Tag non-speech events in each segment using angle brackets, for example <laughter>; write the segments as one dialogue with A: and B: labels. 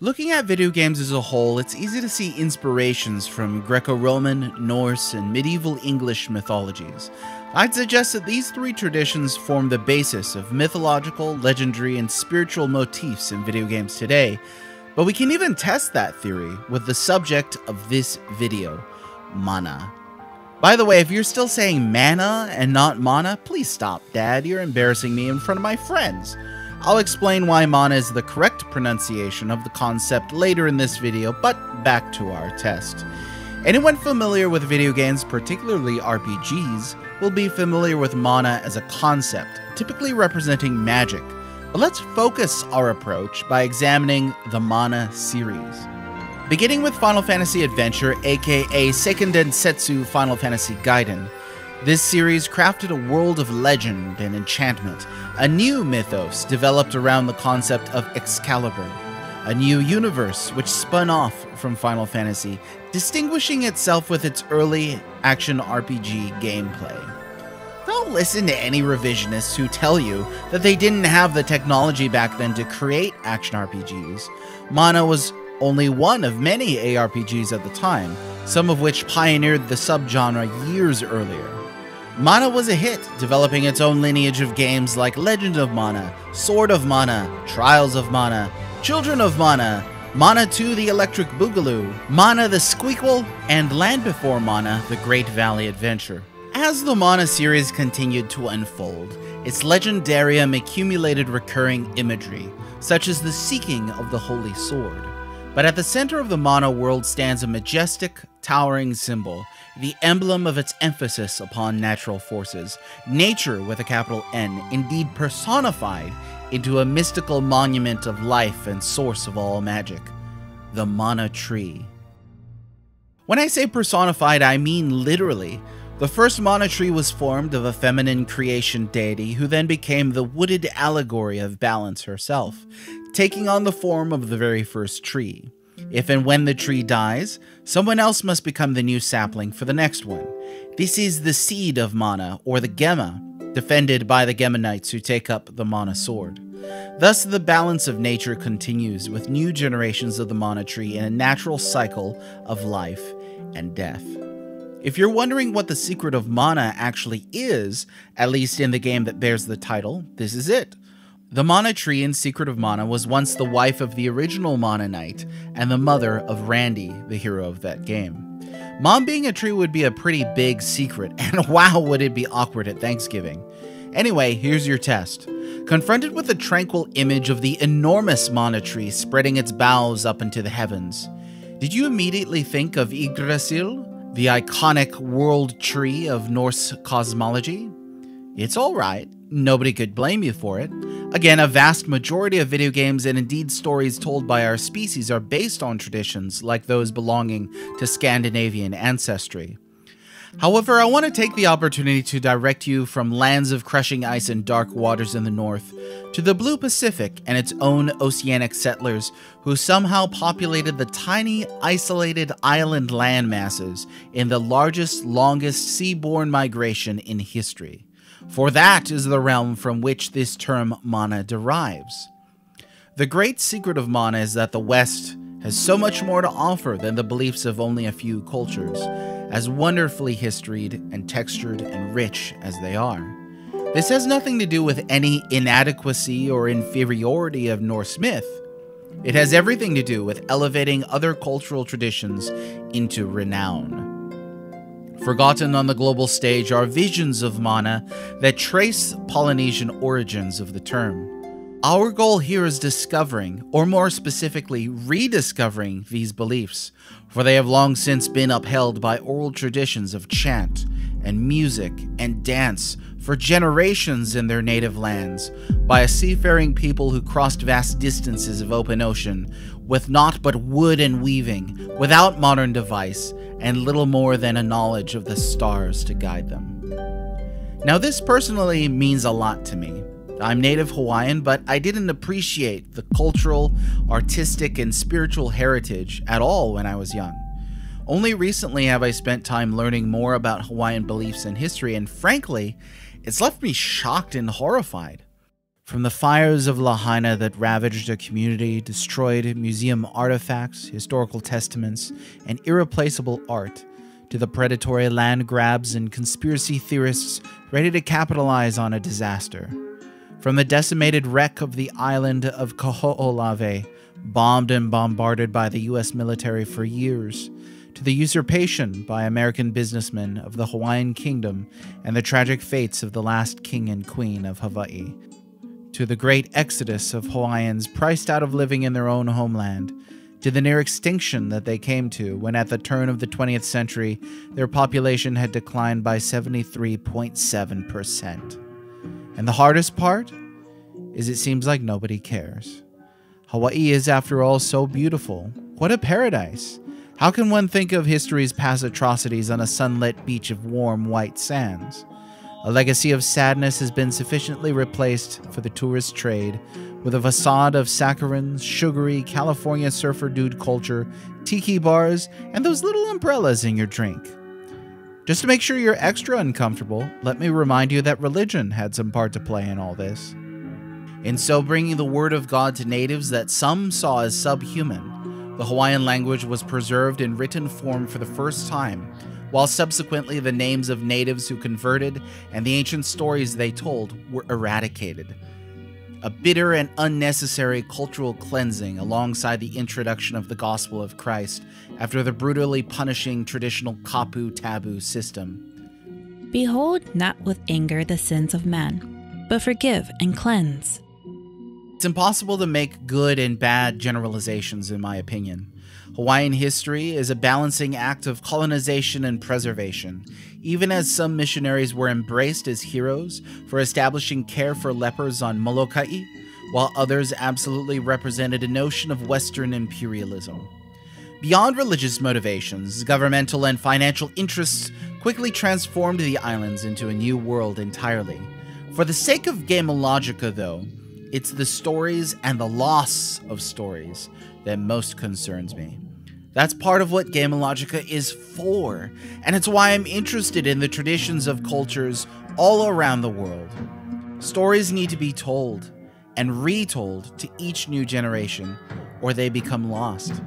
A: Looking at video games as a whole, it's easy to see inspirations from Greco Roman, Norse, and medieval English mythologies. I'd suggest that these three traditions form the basis of mythological, legendary, and spiritual motifs in video games today, but we can even test that theory with the subject of this video mana. By the way, if you're still saying mana and not mana, please stop, Dad. You're embarrassing me in front of my friends. I'll explain why mana is the correct pronunciation of the concept later in this video, but back to our test. Anyone familiar with video games, particularly RPGs, will be familiar with mana as a concept, typically representing magic. But let's focus our approach by examining the mana series. Beginning with Final Fantasy Adventure, aka Seiken Densetsu Final Fantasy Gaiden, this series crafted a world of legend and enchantment, a new mythos developed around the concept of Excalibur, a new universe which spun off from Final Fantasy, distinguishing itself with its early action RPG gameplay. Don't listen to any revisionists who tell you that they didn't have the technology back then to create action RPGs. Mana was only one of many ARPGs at the time, some of which pioneered the subgenre years earlier. Mana was a hit, developing its own lineage of games like Legend of Mana, Sword of Mana, Trials of Mana, Children of Mana, Mana 2 The Electric Boogaloo, Mana the Squeakquel, and Land Before Mana The Great Valley Adventure. As the Mana series continued to unfold, its legendarium accumulated recurring imagery, such as the seeking of the Holy Sword. But at the center of the Mana world stands a majestic, towering symbol the emblem of its emphasis upon natural forces, nature with a capital N, indeed personified into a mystical monument of life and source of all magic, the Mana Tree. When I say personified, I mean literally. The first Mana Tree was formed of a feminine creation deity who then became the wooded allegory of balance herself, taking on the form of the very first tree. If and when the tree dies, someone else must become the new sapling for the next one. This is the seed of Mana, or the Gemma, defended by the Gemmonites who take up the Mana sword. Thus, the balance of nature continues with new generations of the Mana tree in a natural cycle of life and death. If you're wondering what the secret of Mana actually is, at least in the game that bears the title, this is it. The Mana Tree in Secret of Mana was once the wife of the original Mana Knight and the mother of Randy, the hero of that game. Mom being a tree would be a pretty big secret, <laughs> and wow, would it be awkward at Thanksgiving. Anyway, here's your test. Confronted with the tranquil image of the enormous Mana Tree spreading its boughs up into the heavens, did you immediately think of Yggdrasil, the iconic world tree of Norse cosmology? It's alright, nobody could blame you for it. Again, a vast majority of video games and indeed stories told by our species are based on traditions like those belonging to Scandinavian ancestry. However, I want to take the opportunity to direct you from lands of crushing ice and dark waters in the north to the blue Pacific and its own oceanic settlers who somehow populated the tiny, isolated island land masses in the largest, longest seaborne migration in history for that is the realm from which this term mana derives. The great secret of mana is that the West has so much more to offer than the beliefs of only a few cultures, as wonderfully historied and textured and rich as they are. This has nothing to do with any inadequacy or inferiority of Norse myth. It has everything to do with elevating other cultural traditions into renown. Forgotten on the global stage are visions of mana that trace Polynesian origins of the term. Our goal here is discovering, or more specifically, rediscovering these beliefs, for they have long since been upheld by oral traditions of chant and music and dance for generations in their native lands by a seafaring people who crossed vast distances of open ocean with naught but wood and weaving, without modern device, and little more than a knowledge of the stars to guide them. Now, this personally means a lot to me. I'm native Hawaiian, but I didn't appreciate the cultural, artistic, and spiritual heritage at all when I was young. Only recently have I spent time learning more about Hawaiian beliefs and history, and frankly, it's left me shocked and horrified. From the fires of Lahaina that ravaged a community, destroyed museum artifacts, historical testaments, and irreplaceable art, to the predatory land grabs and conspiracy theorists ready to capitalize on a disaster. From the decimated wreck of the island of Kaho'olawe, bombed and bombarded by the US military for years, to the usurpation by American businessmen of the Hawaiian kingdom and the tragic fates of the last king and queen of Hawaii, to the great exodus of Hawaiians priced out of living in their own homeland, to the near extinction that they came to when, at the turn of the 20th century, their population had declined by 73.7%. And the hardest part is it seems like nobody cares. Hawaii is, after all, so beautiful. What a paradise! How can one think of history's past atrocities on a sunlit beach of warm white sands? A legacy of sadness has been sufficiently replaced for the tourist trade with a facade of saccharines, sugary California surfer dude culture, tiki bars, and those little umbrellas in your drink. Just to make sure you're extra uncomfortable, let me remind you that religion had some part to play in all this. In so bringing the word of God to natives that some saw as subhuman, the Hawaiian language was preserved in written form for the first time while subsequently the names of natives who converted and the ancient stories they told were eradicated. A bitter and unnecessary cultural cleansing alongside the introduction of the gospel of Christ after the brutally punishing traditional kapu tabu system.
B: Behold not with anger the sins of men, but forgive and cleanse.
A: It's impossible to make good and bad generalizations, in my opinion. Hawaiian history is a balancing act of colonization and preservation, even as some missionaries were embraced as heroes for establishing care for lepers on Molokai, while others absolutely represented a notion of Western imperialism. Beyond religious motivations, governmental and financial interests quickly transformed the islands into a new world entirely. For the sake of Gamelogica, though, it's the stories and the loss of stories that most concerns me. That's part of what Gamelogica is for, and it's why I'm interested in the traditions of cultures all around the world. Stories need to be told and retold to each new generation, or they become lost.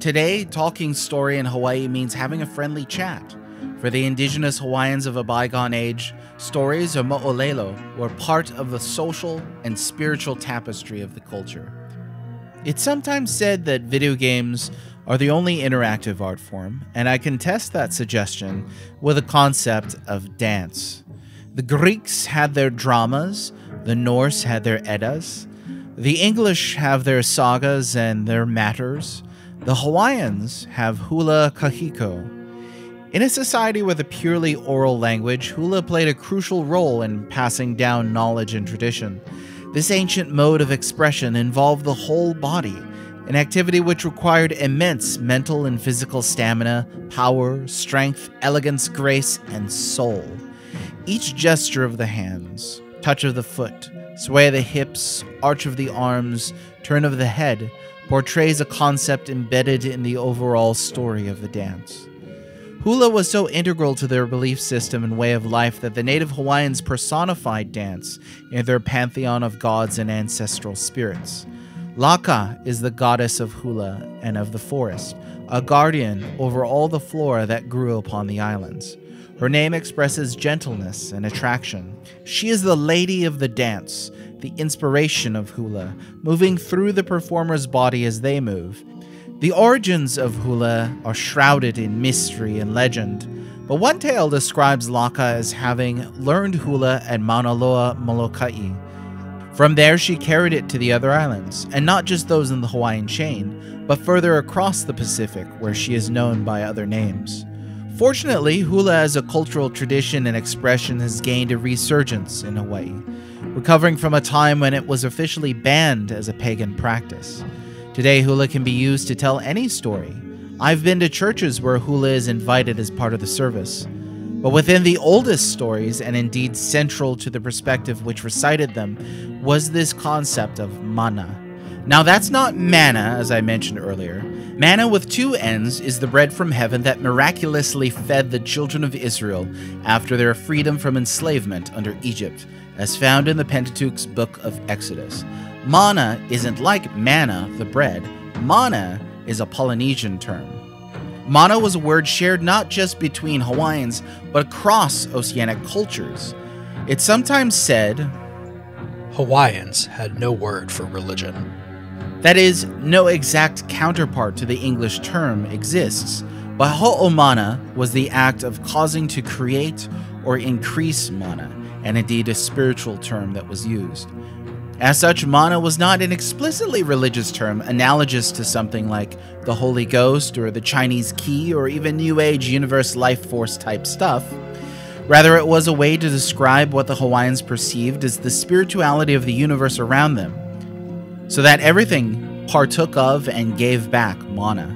A: Today, talking story in Hawaii means having a friendly chat. For the indigenous Hawaiians of a bygone age, stories or mo'olelo were part of the social and spiritual tapestry of the culture. It's sometimes said that video games are the only interactive art form, and I can test that suggestion with a concept of dance. The Greeks had their dramas, the Norse had their Eddas, the English have their sagas and their matters, the Hawaiians have hula kahiko. In a society with a purely oral language, hula played a crucial role in passing down knowledge and tradition. This ancient mode of expression involved the whole body, an activity which required immense mental and physical stamina, power, strength, elegance, grace, and soul. Each gesture of the hands, touch of the foot, sway of the hips, arch of the arms, turn of the head portrays a concept embedded in the overall story of the dance. Hula was so integral to their belief system and way of life that the native Hawaiians personified dance in their pantheon of gods and ancestral spirits. Laka is the goddess of hula and of the forest, a guardian over all the flora that grew upon the islands. Her name expresses gentleness and attraction. She is the lady of the dance, the inspiration of hula, moving through the performer's body as they move. The origins of hula are shrouded in mystery and legend, but one tale describes Laka as having learned hula at Mauna Loa, Molokai, from there, she carried it to the other islands, and not just those in the Hawaiian chain, but further across the Pacific, where she is known by other names. Fortunately, hula as a cultural tradition and expression has gained a resurgence in Hawaii, recovering from a time when it was officially banned as a pagan practice. Today, hula can be used to tell any story. I've been to churches where hula is invited as part of the service. But within the oldest stories, and indeed central to the perspective which recited them, was this concept of mana. Now, that's not manna, as I mentioned earlier. Manna with two ends is the bread from heaven that miraculously fed the children of Israel after their freedom from enslavement under Egypt, as found in the Pentateuch's book of Exodus. Mana isn't like manna, the bread. Mana is a Polynesian term. Mana was a word shared not just between Hawaiians, but across oceanic cultures. It's sometimes said
C: Hawaiians had no word for religion.
A: That is, no exact counterpart to the English term exists, but ho'omana was the act of causing to create or increase mana, and indeed a spiritual term that was used. As such, mana was not an explicitly religious term analogous to something like the Holy Ghost or the Chinese qi or even New Age universe life force type stuff. Rather, it was a way to describe what the Hawaiians perceived as the spirituality of the universe around them, so that everything partook of and gave back mana.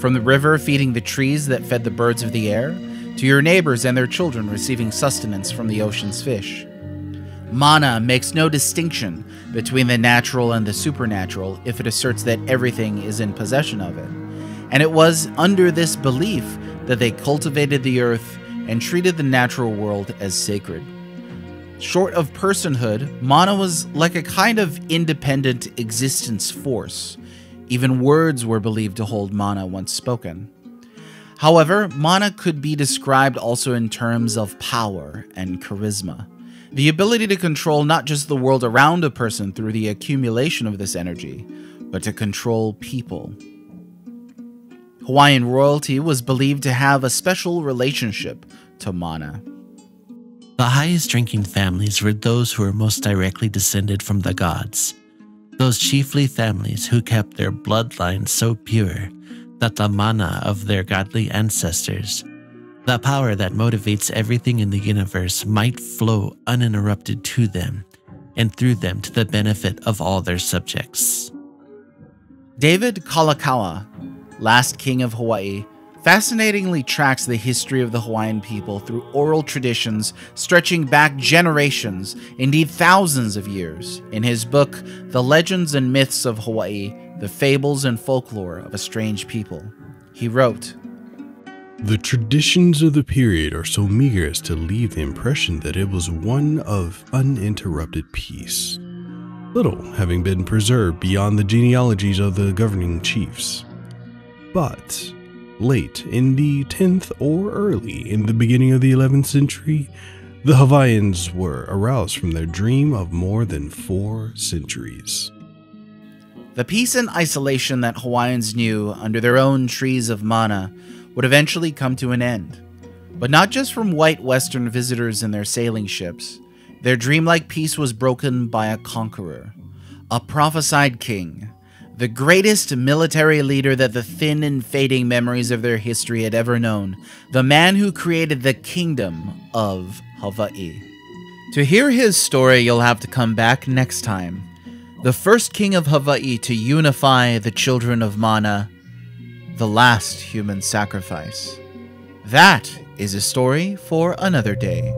A: From the river feeding the trees that fed the birds of the air, to your neighbors and their children receiving sustenance from the ocean's fish. Mana makes no distinction between the natural and the supernatural if it asserts that everything is in possession of it. And it was under this belief that they cultivated the earth and treated the natural world as sacred. Short of personhood, mana was like a kind of independent existence force. Even words were believed to hold mana once spoken. However, mana could be described also in terms of power and charisma. The ability to control not just the world around a person through the accumulation of this energy, but to control people. Hawaiian royalty was believed to have a special relationship to mana.
D: The highest ranking families were those who were most directly descended from the gods, those chiefly families who kept their bloodlines so pure that the mana of their godly ancestors, the power that motivates everything in the universe, might flow uninterrupted to them and through them to the benefit of all their subjects.
A: David Kalakaua, last king of Hawaii, fascinatingly tracks the history of the Hawaiian people through oral traditions stretching back generations, indeed thousands of years, in his book, The Legends and Myths of Hawaii The Fables and Folklore of a Strange People. He wrote,
E: The traditions of the period are so meager as to leave the impression that it was one of uninterrupted peace, little having been preserved beyond the genealogies of the governing chiefs. But late in the 10th or early in the beginning of the 11th century, the Hawaiians were aroused from their dream of more than four centuries.
A: The peace and isolation that Hawaiians knew under their own trees of mana would eventually come to an end. But not just from white Western visitors in their sailing ships. Their dreamlike peace was broken by a conqueror, a prophesied king, the greatest military leader that the thin and fading memories of their history had ever known, the man who created the kingdom of Hawaii. To hear his story, you'll have to come back next time. The first king of Hawaii to unify the children of Mana, the last human sacrifice. That is a story for another day.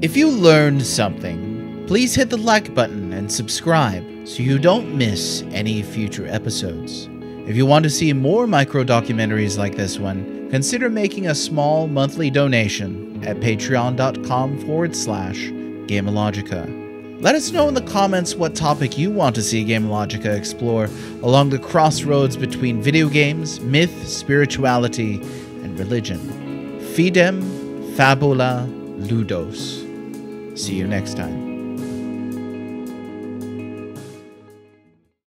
A: If you learned something, please hit the like button and subscribe so you don't miss any future episodes. If you want to see more micro documentaries like this one, consider making a small monthly donation at patreon.com forward slash Gamelogica. Let us know in the comments what topic you want to see Gamelogica explore along the crossroads between video games, myth, spirituality, and religion. Fidem Fabula Ludos. See you next time.